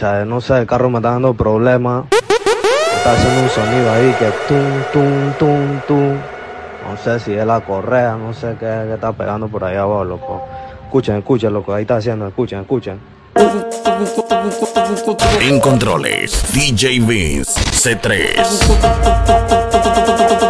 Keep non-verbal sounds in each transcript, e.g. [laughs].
No sé, el carro me está dando problemas. Está haciendo un sonido ahí que tum, tum, tum, tum. No sé si es la correa, no sé qué, qué está pegando por ahí abajo, loco. Escuchen, escuchen, loco, ahí está haciendo, escuchen, escuchen. En controles, DJ Vince C3.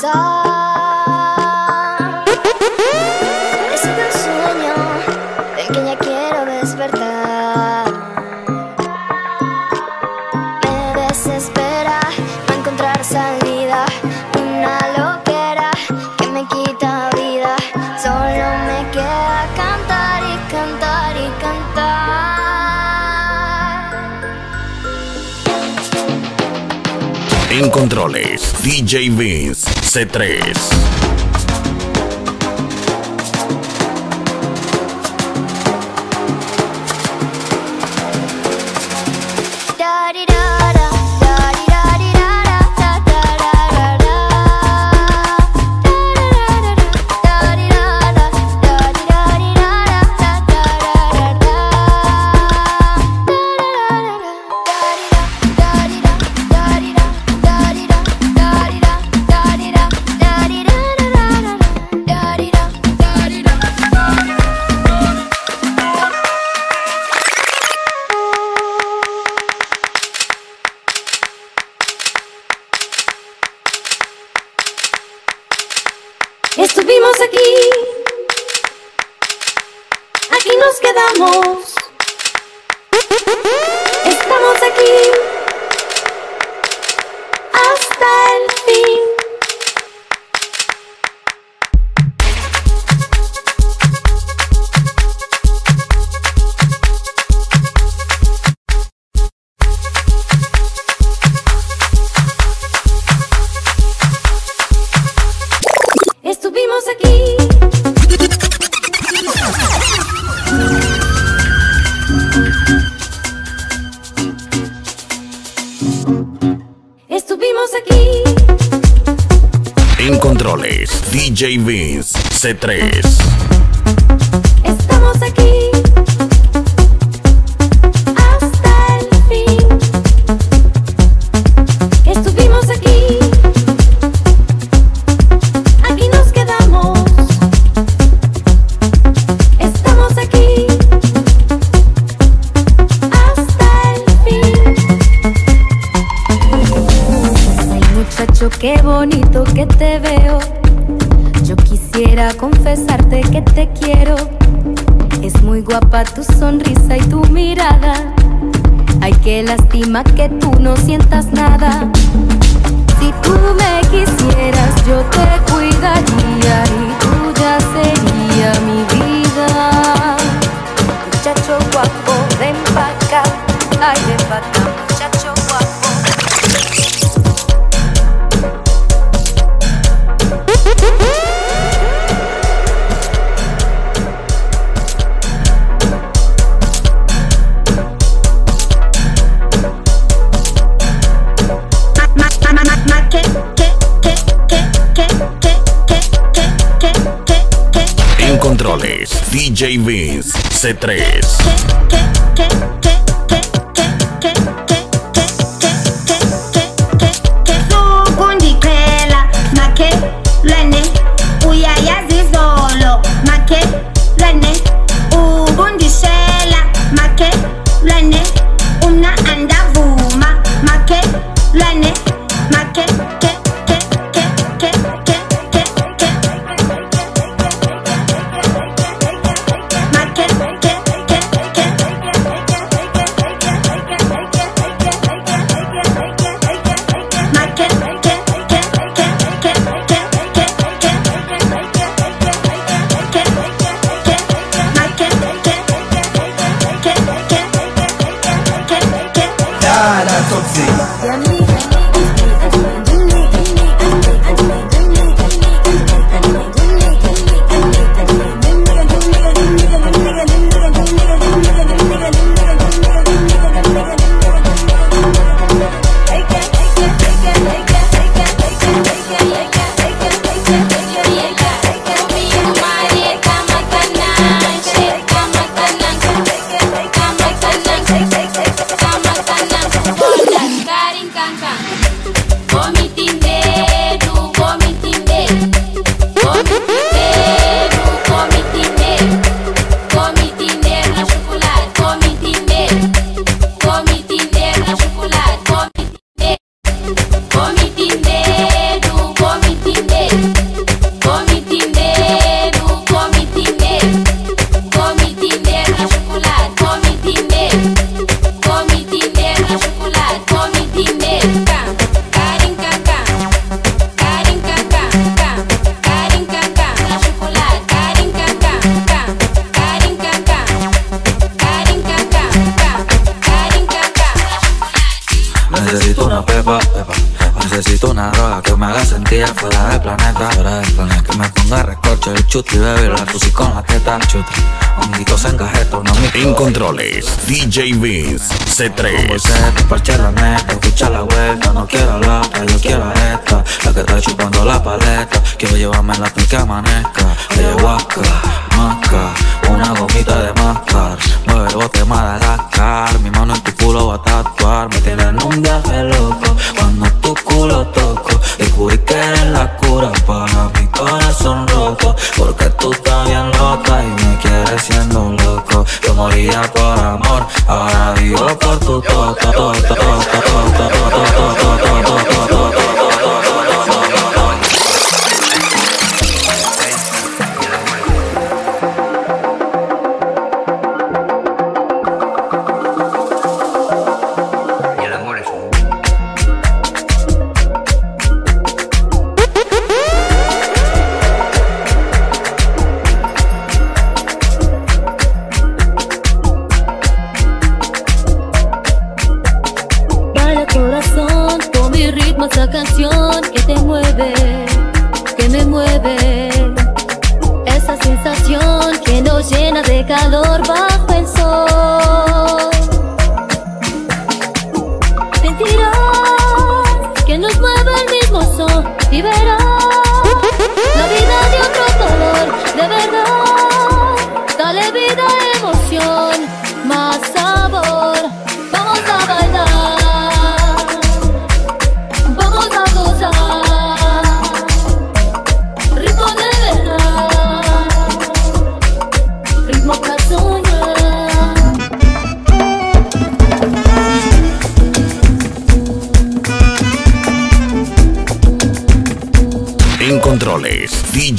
que un sueño del que ya quiero despertar. Me desespera no encontrar salida, una loquera que me quita vida. Solo me queda cantar y cantar y cantar. En controles, DJ Vince C3. DJ Vince C3. Lástima que tú no sientas nada. Si tú me quisieras, yo te cuidaría DJ Vince C3. Necesito una pepa, pepa, pepa. Necesito una droga que me haga sentir fuera del planeta, fuera del planeta. Que me ponga recorcho el chute y baby, la pussy con la teta, chuti. En no controles, DJ Vince C3. te parche la neta, escucha la vuelta, no quiero hablar, yo quiero esta, la que está chupando la paleta, quiero llevarme la que amanezca, ayahuasca, masca, una gomita de máscar, mueve el bote Madagascar, mi mano en tu culo va a tatuar, me tienen en un viaje loco, cuando tu culo toco, descubrí que eres la cura para mi corazón roto, porque tú estás bien loca y me quieres siendo loco, yo moría por amor, ahora vivo por tu toto, canción que te mueve, que me mueve, esa sensación que nos llena de calor bajo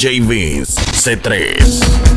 DJ Vince C3.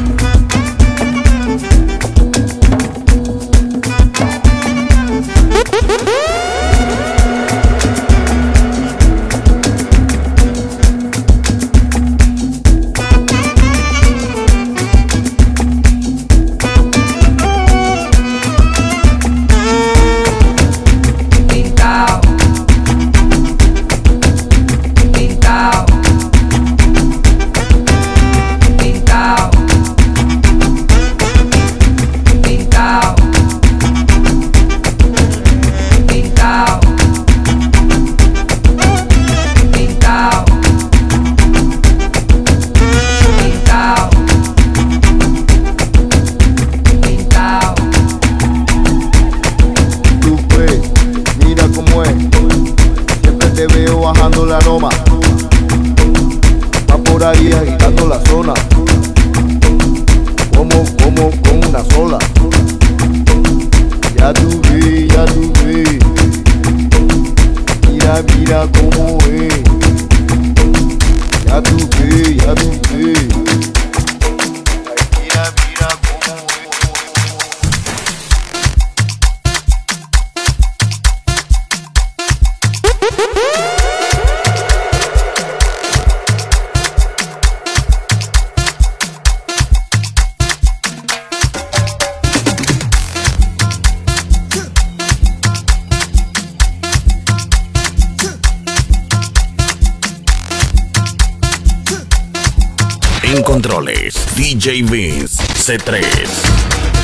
En controles, DJ Vince C3.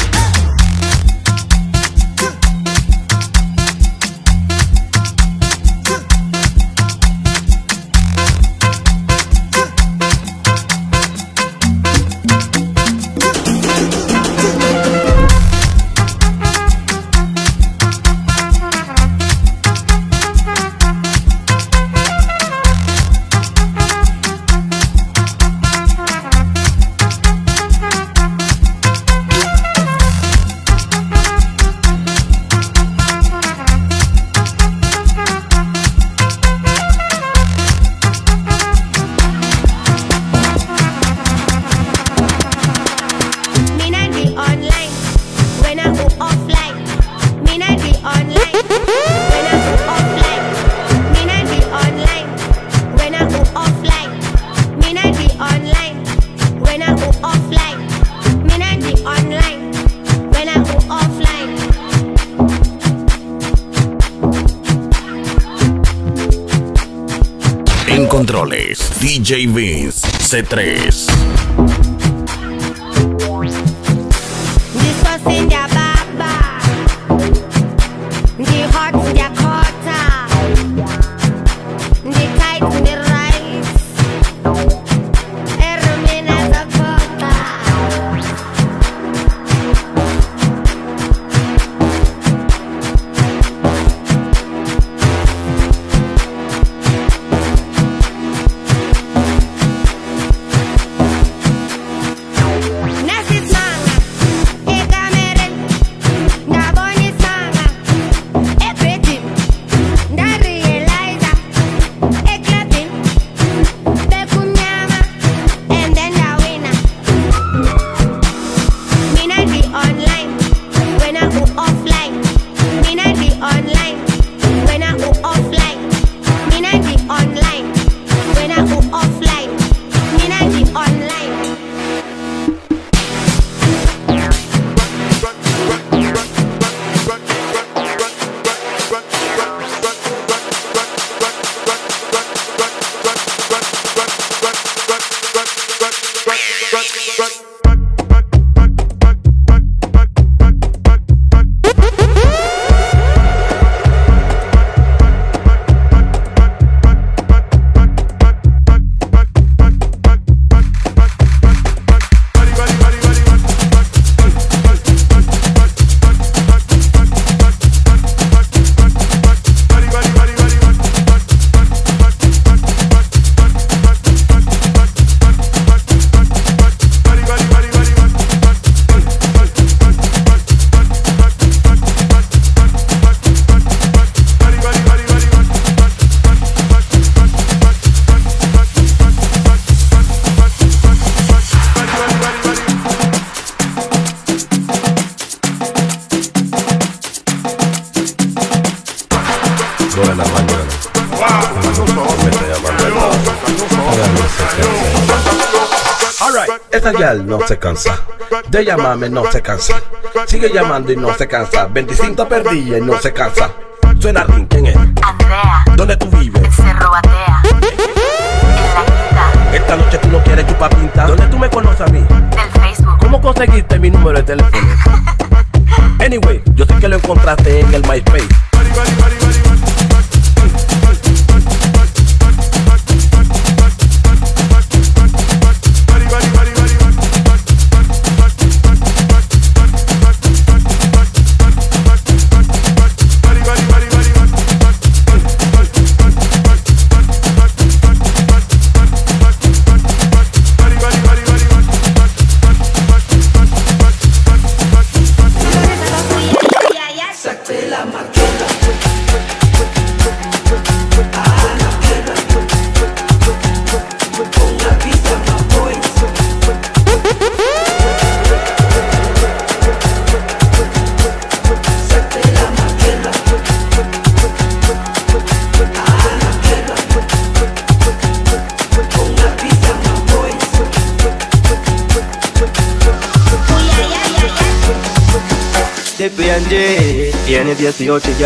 En controles, DJ Vince C3. De llamarme no se cansa. Sigue llamando y no se cansa. 25 perdillas y no se cansa. Suena ring, ¿quién es? Andrea, ¿Dónde tú vives? Cerro Batea. En la quinta Esta noche tú no quieres chupar pinta. ¿Dónde tú me conoces a mí? del Facebook. ¿Cómo conseguiste mi número de teléfono? [laughs] Anyway, yo sé que lo encontraste en el MySpace.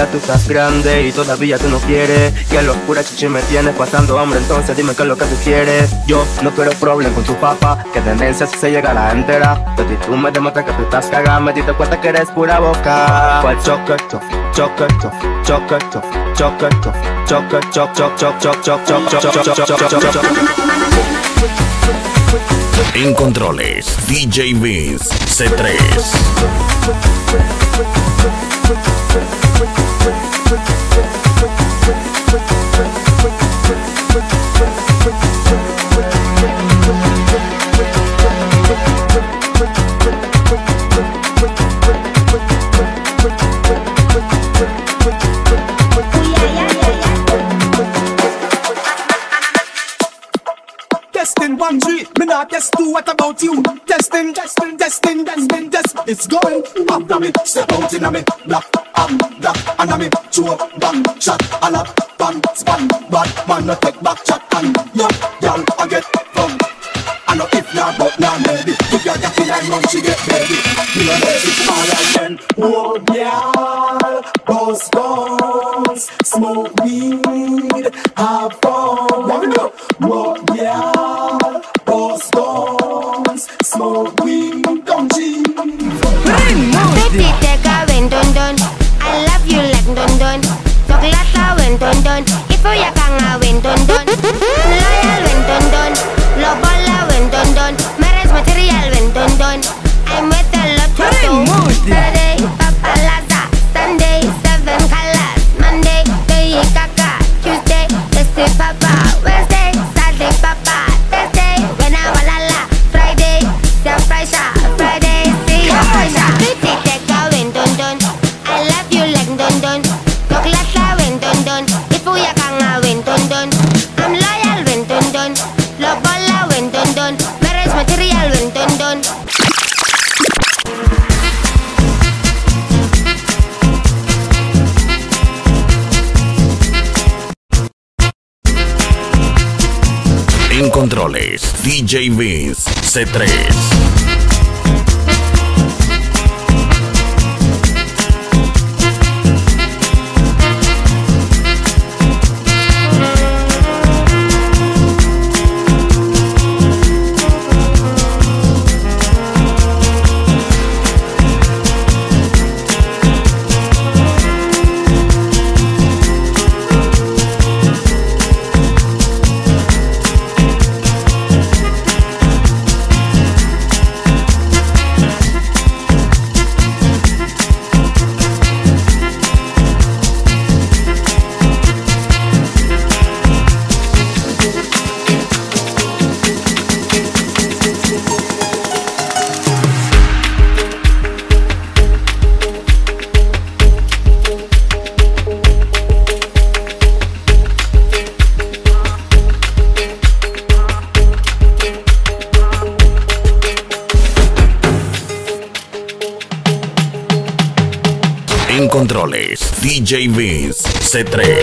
Ya tú estás grande Y todavía tú no quieres Que locura chichi me tienes pasando hambre Entonces dime qué es lo que tú quieres Yo no quiero problema con tu papá Que tendencia si se llega a la entera tú me demuestras que tú estás cagada Me diste cuenta que eres pura boca choque, choque, choque, choque, choque, choque, choque, choque, choque. En controles, DJ Vince C3. Thank you. It's going after me. Step out in a me, black, um, black, and a me, chew, bang, shot, a lot, bang, span, bad man, no take back chat, and yo, y'all, I get from. I know if not, but not maybe. If you're getting like run, she get baby. You know this is alright then. Oh, yeah, Yeah. Vince C3. Z3.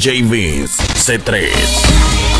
DJ Vince C3.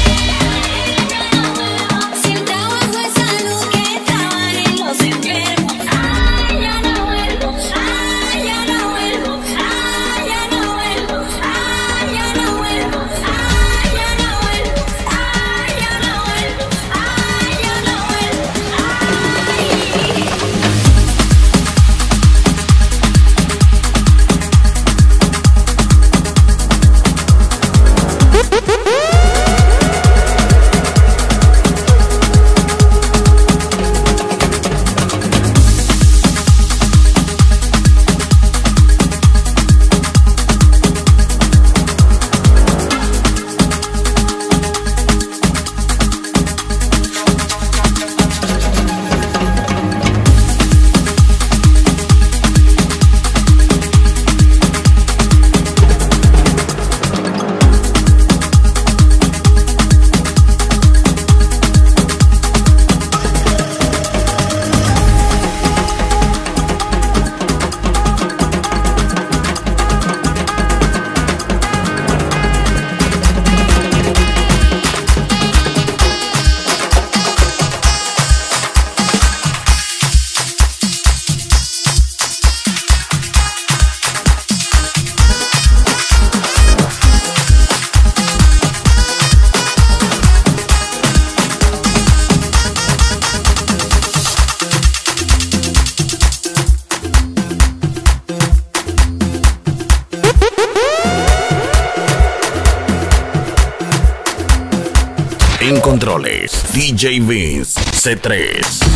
C3.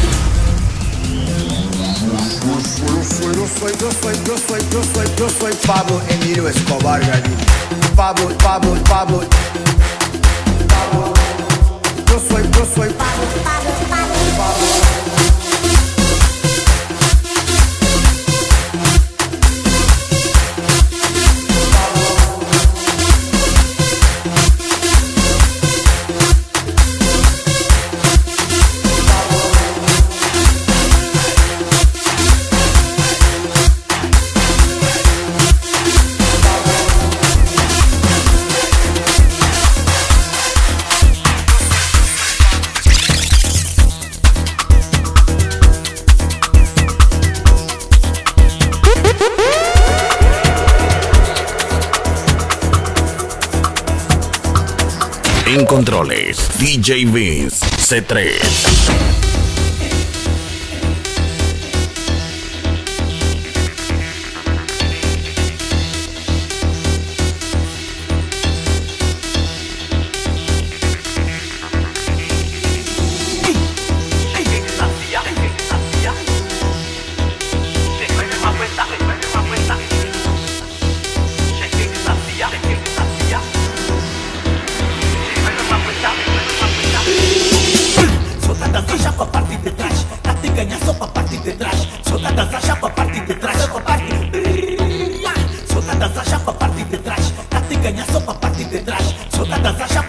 JVs C3. detrás, soldadas acham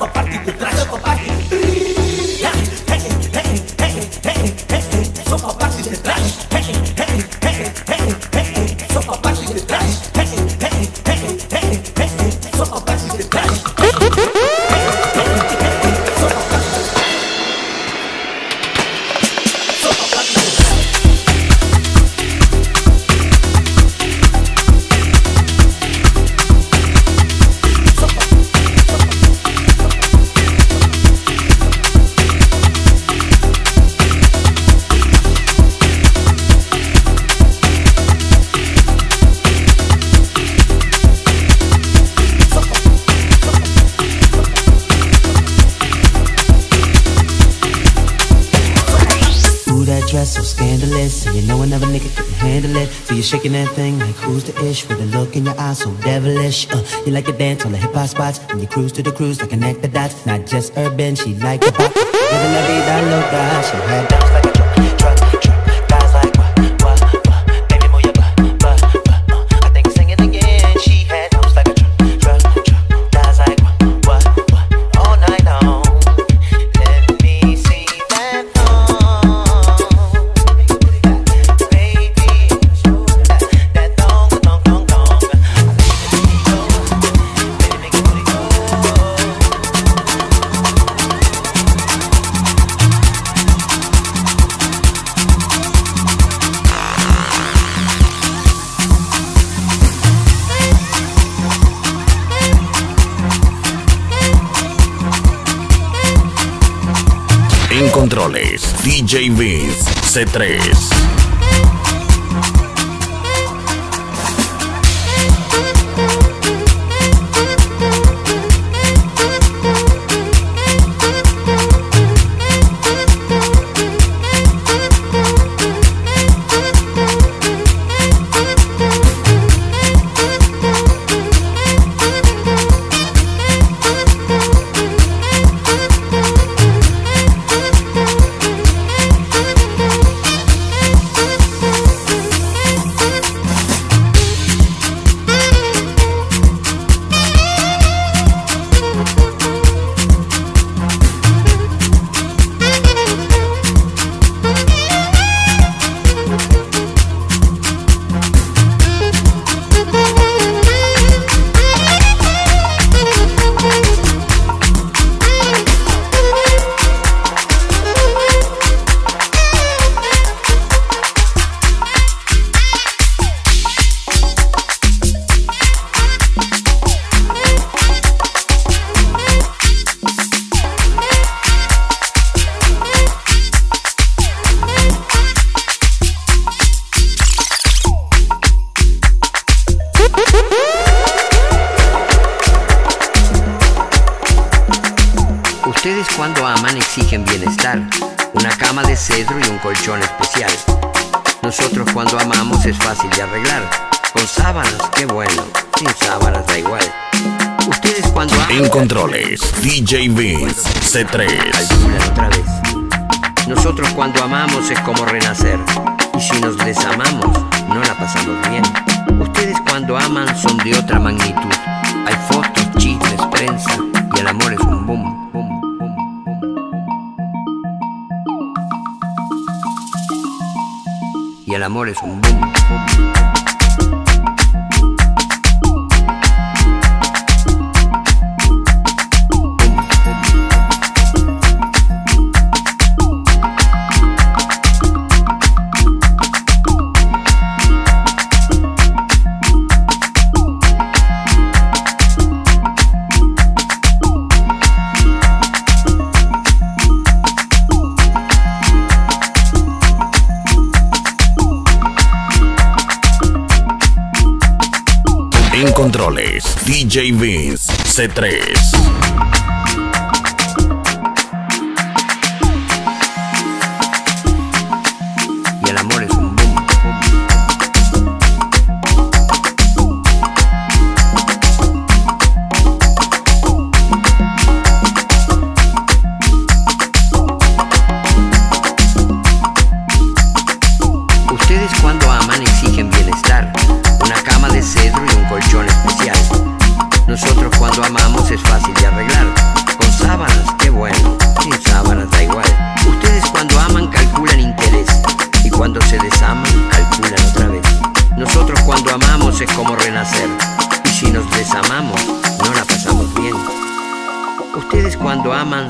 shaking that thing like who's the ish with a look in your eyes so devilish. Uh, you like to dance on the hip hop spots and you cruise to the cruise to connect the dots. Not just urban, she like the pop. Living la vida loca, she had JVs C3. El amor es un boom. Vince C3.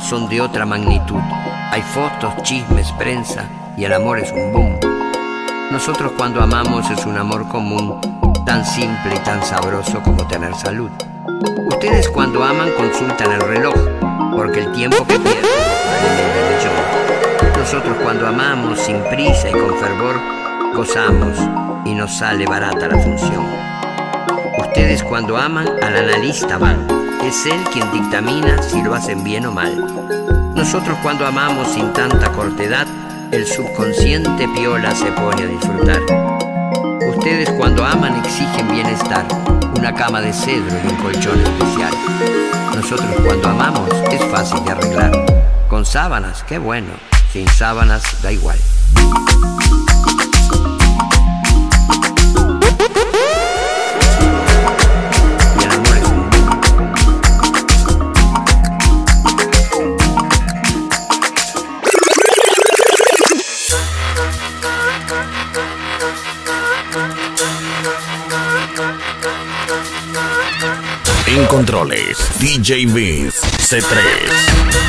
Son de otra magnitud. Hay fotos, chismes, prensa y el amor es un boom. Nosotros cuando amamos es un amor común, tan simple y tan sabroso como tener salud. Ustedes cuando aman consultan el reloj, porque el tiempo que pierden millón. Nosotros cuando amamos sin prisa y con fervor, gozamos y nos sale barata la función. Ustedes cuando aman al analista van, es él quien dictamina si lo hacen bien o mal. Nosotros cuando amamos sin tanta cortedad, el subconsciente piola se pone a disfrutar. Ustedes cuando aman exigen bienestar, una cama de cedro y un colchón especial. Nosotros cuando amamos es fácil de arreglar. Con sábanas, qué bueno. Sin sábanas da igual. En controles, DJ Vince C3.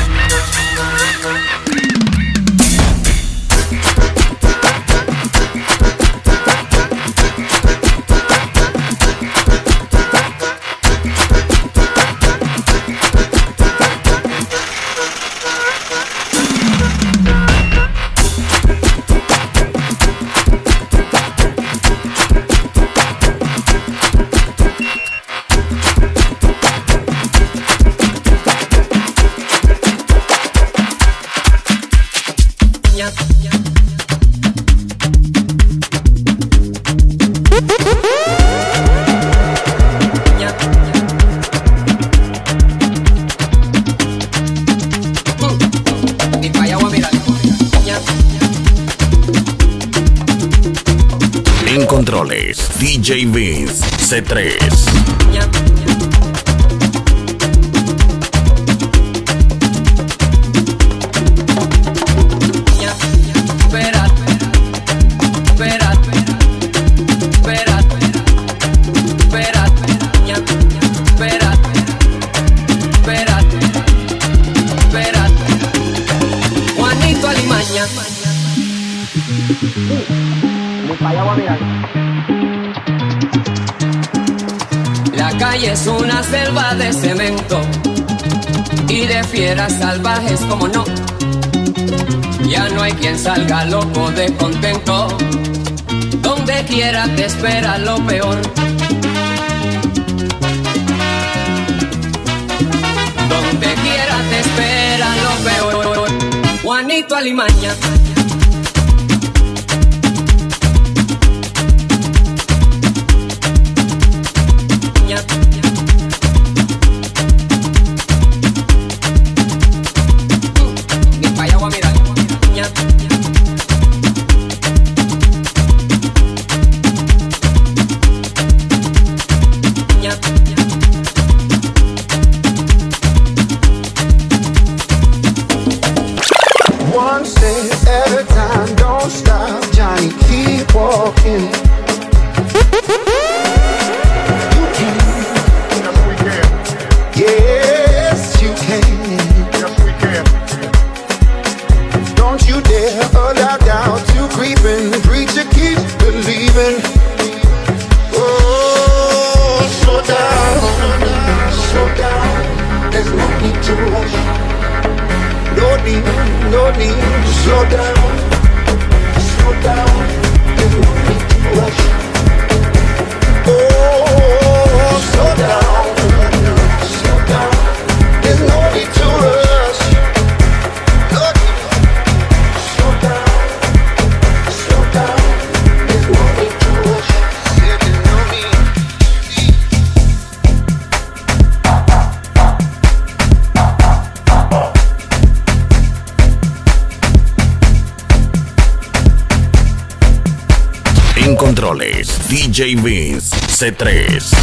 La calle es una selva de cemento y de fieras salvajes como no. Ya no hay quien salga loco de contento donde quiera te espera lo peor. Donde quiera te espera lo peor. Juanito Alimaña. C3.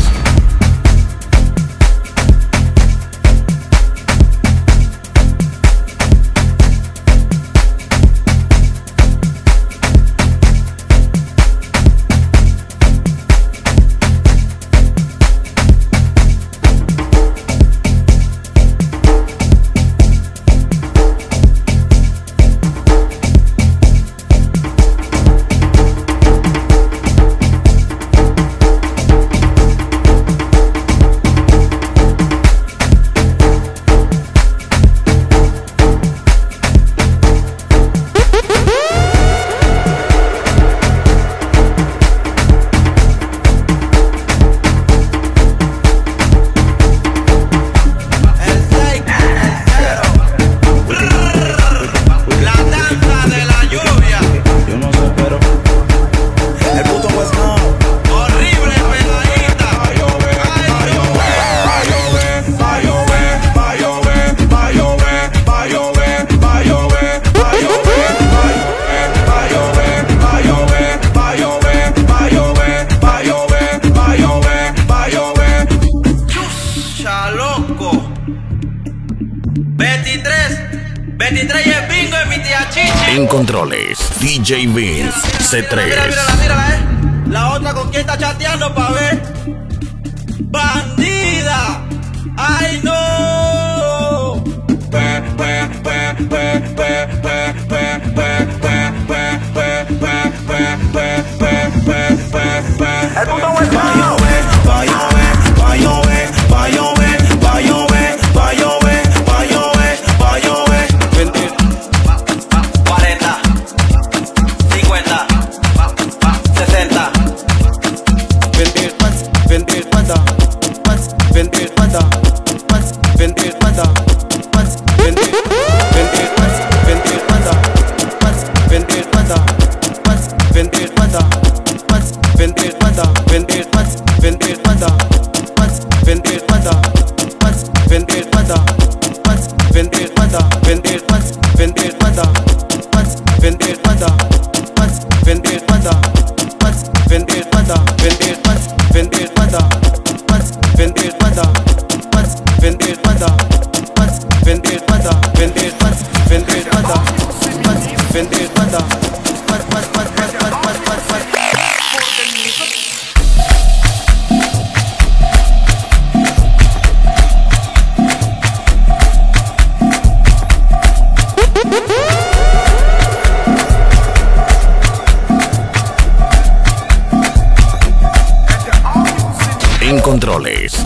El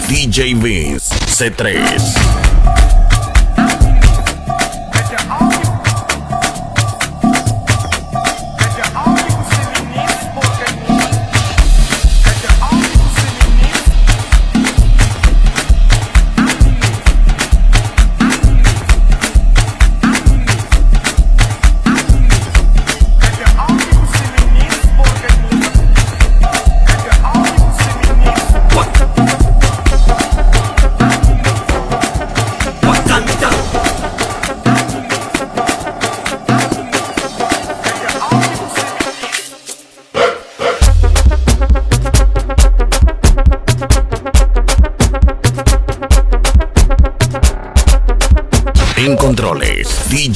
DJ Vince C3.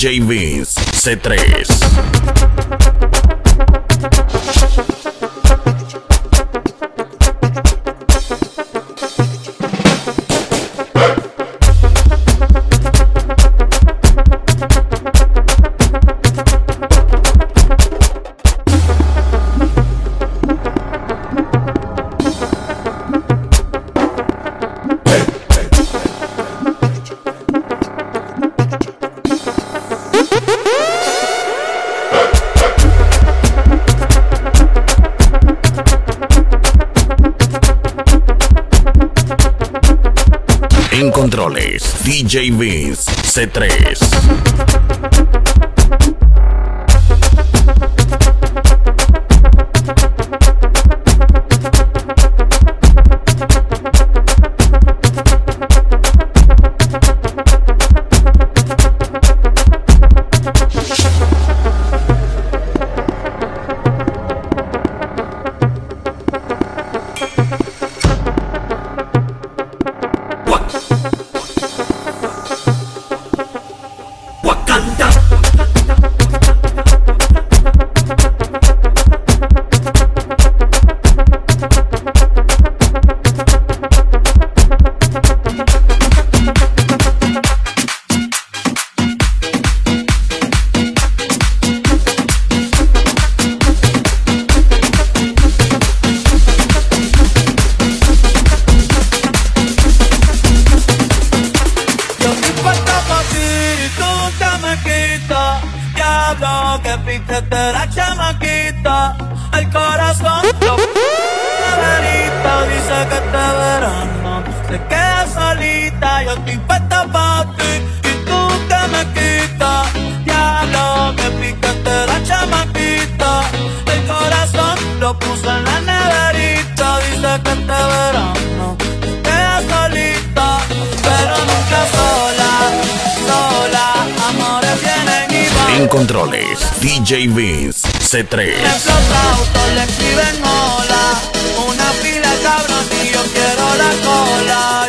DJ Vince C3. Vince C3. DJ Vince C3. Me explota auto, le escriben hola. Una pila cabrón y yo quiero la cola.